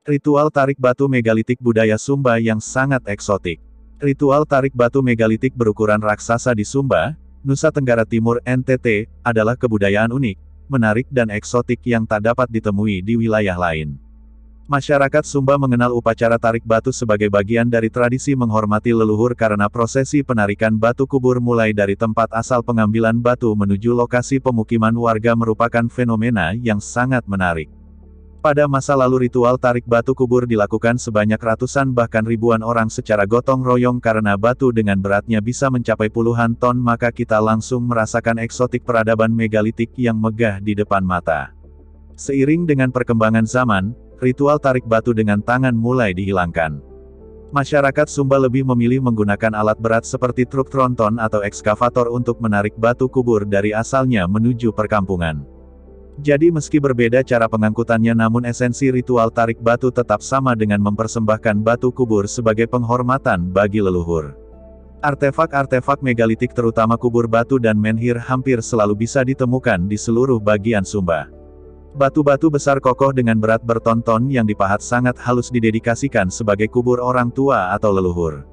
Ritual tarik batu megalitik budaya Sumba yang sangat eksotik. Ritual tarik batu megalitik berukuran raksasa di Sumba, Nusa Tenggara Timur NTT, adalah kebudayaan unik, menarik dan eksotik yang tak dapat ditemui di wilayah lain. Masyarakat Sumba mengenal upacara tarik batu sebagai bagian dari tradisi menghormati leluhur karena prosesi penarikan batu kubur mulai dari tempat asal pengambilan batu menuju lokasi pemukiman warga merupakan fenomena yang sangat menarik. Pada masa lalu ritual tarik batu kubur dilakukan sebanyak ratusan bahkan ribuan orang secara gotong royong karena batu dengan beratnya bisa mencapai puluhan ton maka kita langsung merasakan eksotik peradaban megalitik yang megah di depan mata. Seiring dengan perkembangan zaman, ritual tarik batu dengan tangan mulai dihilangkan. Masyarakat Sumba lebih memilih menggunakan alat berat seperti truk tronton atau ekskavator untuk menarik batu kubur dari asalnya menuju perkampungan. Jadi meski berbeda cara pengangkutannya namun esensi ritual tarik batu tetap sama dengan mempersembahkan batu kubur sebagai penghormatan bagi leluhur. Artefak-artefak megalitik terutama kubur batu dan menhir hampir selalu bisa ditemukan di seluruh bagian Sumba. Batu-batu besar kokoh dengan berat bertonton yang dipahat sangat halus didedikasikan sebagai kubur orang tua atau leluhur.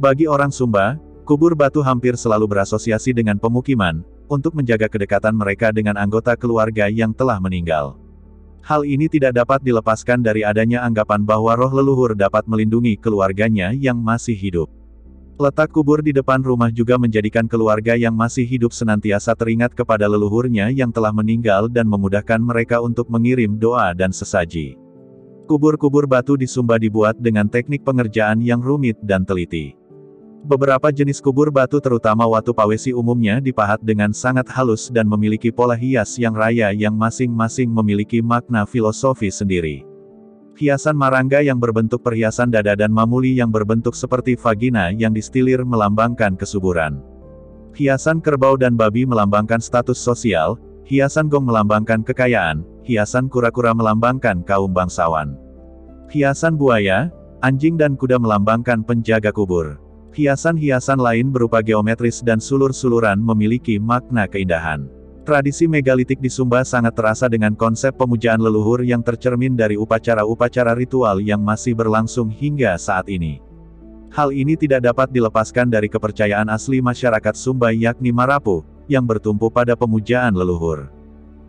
Bagi orang Sumba, kubur batu hampir selalu berasosiasi dengan pemukiman, untuk menjaga kedekatan mereka dengan anggota keluarga yang telah meninggal. Hal ini tidak dapat dilepaskan dari adanya anggapan bahwa roh leluhur dapat melindungi keluarganya yang masih hidup. Letak kubur di depan rumah juga menjadikan keluarga yang masih hidup senantiasa teringat kepada leluhurnya yang telah meninggal dan memudahkan mereka untuk mengirim doa dan sesaji. Kubur-kubur batu di Sumba dibuat dengan teknik pengerjaan yang rumit dan teliti. Beberapa jenis kubur batu terutama watu pawesi umumnya dipahat dengan sangat halus dan memiliki pola hias yang raya yang masing-masing memiliki makna filosofi sendiri. Hiasan marangga yang berbentuk perhiasan dada dan mamuli yang berbentuk seperti vagina yang distilir melambangkan kesuburan. Hiasan kerbau dan babi melambangkan status sosial, hiasan gong melambangkan kekayaan, hiasan kura-kura melambangkan kaum bangsawan. Hiasan buaya, anjing dan kuda melambangkan penjaga kubur. Hiasan-hiasan lain berupa geometris dan sulur-suluran memiliki makna keindahan. Tradisi megalitik di Sumba sangat terasa dengan konsep pemujaan leluhur yang tercermin dari upacara-upacara ritual yang masih berlangsung hingga saat ini. Hal ini tidak dapat dilepaskan dari kepercayaan asli masyarakat Sumba yakni Marapu, yang bertumpu pada pemujaan leluhur.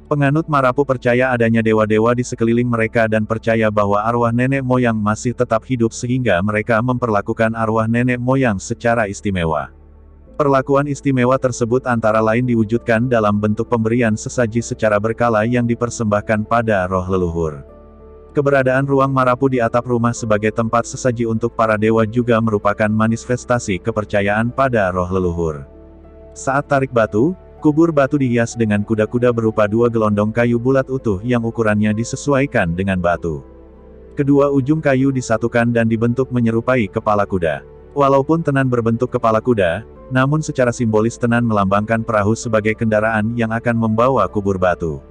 Penganut Marapu percaya adanya dewa-dewa di sekeliling mereka dan percaya bahwa arwah nenek moyang masih tetap hidup sehingga mereka memperlakukan arwah nenek moyang secara istimewa. Perlakuan istimewa tersebut antara lain diwujudkan dalam bentuk pemberian sesaji secara berkala yang dipersembahkan pada roh leluhur. Keberadaan ruang Marapu di atap rumah sebagai tempat sesaji untuk para dewa juga merupakan manifestasi kepercayaan pada roh leluhur. Saat tarik batu, Kubur batu dihias dengan kuda-kuda berupa dua gelondong kayu bulat utuh yang ukurannya disesuaikan dengan batu. Kedua ujung kayu disatukan dan dibentuk menyerupai kepala kuda. Walaupun tenan berbentuk kepala kuda, namun secara simbolis tenan melambangkan perahu sebagai kendaraan yang akan membawa kubur batu.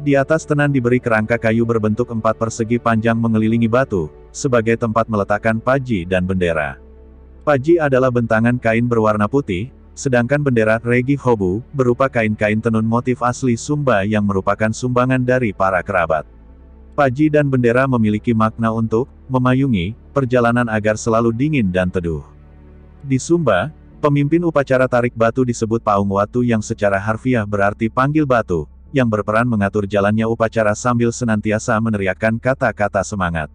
Di atas tenan diberi kerangka kayu berbentuk empat persegi panjang mengelilingi batu, sebagai tempat meletakkan paji dan bendera. Paji adalah bentangan kain berwarna putih, Sedangkan bendera Regi Hobu, berupa kain-kain tenun motif asli Sumba yang merupakan sumbangan dari para kerabat. Paji dan bendera memiliki makna untuk memayungi perjalanan agar selalu dingin dan teduh. Di Sumba, pemimpin upacara tarik batu disebut Paung Watu yang secara harfiah berarti panggil batu, yang berperan mengatur jalannya upacara sambil senantiasa meneriakkan kata-kata semangat.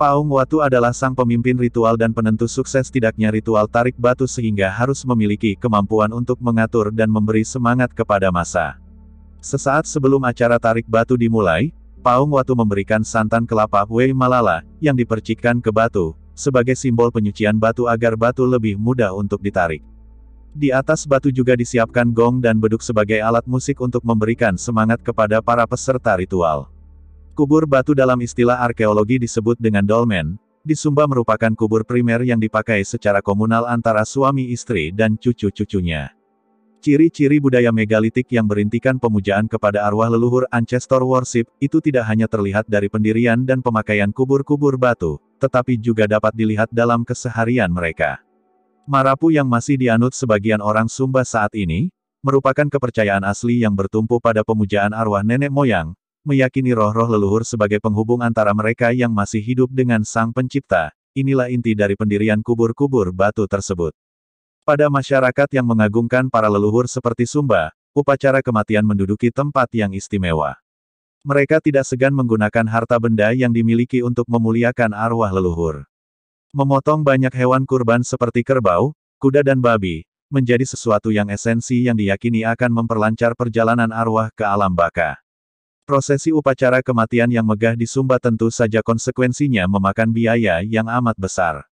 Paung Watu adalah sang pemimpin ritual dan penentu sukses tidaknya ritual tarik batu sehingga harus memiliki kemampuan untuk mengatur dan memberi semangat kepada masa. Sesaat sebelum acara tarik batu dimulai, Paung Watu memberikan santan kelapa Wei Malala, yang dipercikkan ke batu, sebagai simbol penyucian batu agar batu lebih mudah untuk ditarik. Di atas batu juga disiapkan gong dan beduk sebagai alat musik untuk memberikan semangat kepada para peserta ritual. Kubur batu dalam istilah arkeologi disebut dengan dolmen, di Sumba merupakan kubur primer yang dipakai secara komunal antara suami istri dan cucu-cucunya. Ciri-ciri budaya megalitik yang berintikan pemujaan kepada arwah leluhur ancestor worship, itu tidak hanya terlihat dari pendirian dan pemakaian kubur-kubur batu, tetapi juga dapat dilihat dalam keseharian mereka. Marapu yang masih dianut sebagian orang Sumba saat ini, merupakan kepercayaan asli yang bertumpu pada pemujaan arwah nenek moyang, meyakini roh-roh leluhur sebagai penghubung antara mereka yang masih hidup dengan Sang Pencipta. Inilah inti dari pendirian kubur-kubur batu tersebut. Pada masyarakat yang mengagungkan para leluhur seperti Sumba, upacara kematian menduduki tempat yang istimewa. Mereka tidak segan menggunakan harta benda yang dimiliki untuk memuliakan arwah leluhur. Memotong banyak hewan kurban seperti kerbau, kuda dan babi, menjadi sesuatu yang esensi yang diyakini akan memperlancar perjalanan arwah ke alam baka. Prosesi upacara kematian yang megah di Sumba tentu saja konsekuensinya memakan biaya yang amat besar.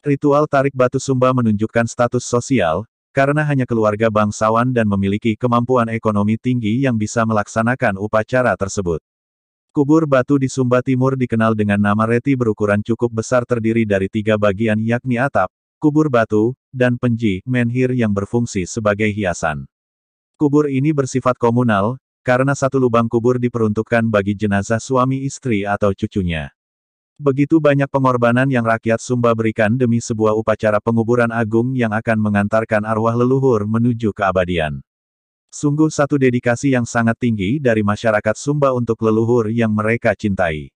Ritual tarik batu Sumba menunjukkan status sosial, karena hanya keluarga bangsawan dan memiliki kemampuan ekonomi tinggi yang bisa melaksanakan upacara tersebut. Kubur batu di Sumba Timur dikenal dengan nama reti berukuran cukup besar terdiri dari tiga bagian yakni atap, kubur batu, dan penji, menhir yang berfungsi sebagai hiasan. Kubur ini bersifat komunal, karena satu lubang kubur diperuntukkan bagi jenazah suami istri atau cucunya. Begitu banyak pengorbanan yang rakyat Sumba berikan demi sebuah upacara penguburan agung yang akan mengantarkan arwah leluhur menuju keabadian. Sungguh satu dedikasi yang sangat tinggi dari masyarakat Sumba untuk leluhur yang mereka cintai.